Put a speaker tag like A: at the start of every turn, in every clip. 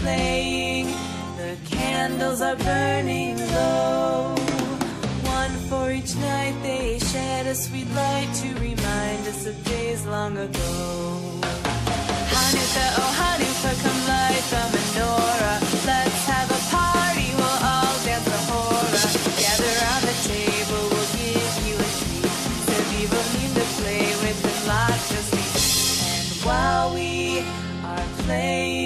A: playing. The candles are burning low. One for each night they shed a sweet light to remind us of days long ago. Hanukkah, oh Hanukkah, come light the menorah. Let's have a party, we'll all dance the hora. Gather around the table, we'll give you a treat. Sevivo need to play with lots of sweet. And while we are playing, the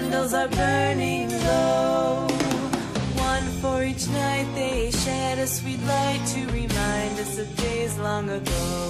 A: Candles are burning low. One for each night they shed a sweet light to remind us of days long ago.